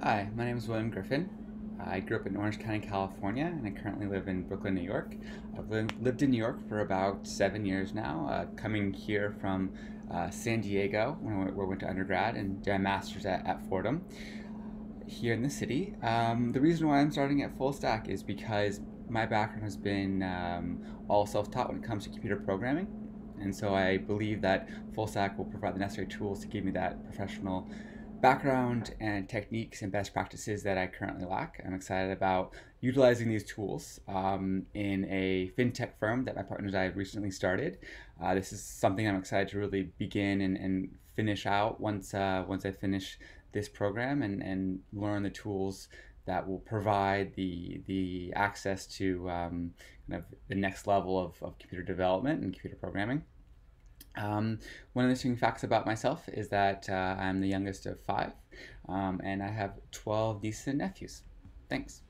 Hi, my name is William Griffin. I grew up in Orange County, California, and I currently live in Brooklyn, New York. I've lived in New York for about seven years now, uh, coming here from uh, San Diego, where I went to undergrad, and did my master's at, at Fordham here in the city. Um, the reason why I'm starting at Full Stack is because my background has been um, all self taught when it comes to computer programming. And so I believe that Full Stack will provide the necessary tools to give me that professional background and techniques and best practices that I currently lack. I'm excited about utilizing these tools um, in a fintech firm that my partners and I have recently started. Uh, this is something I'm excited to really begin and, and finish out once uh, once I finish this program and, and learn the tools that will provide the the access to um, kind of the next level of, of computer development and computer programming. Um, one of the interesting facts about myself is that uh, I'm the youngest of five, um, and I have 12 decent nephews. Thanks.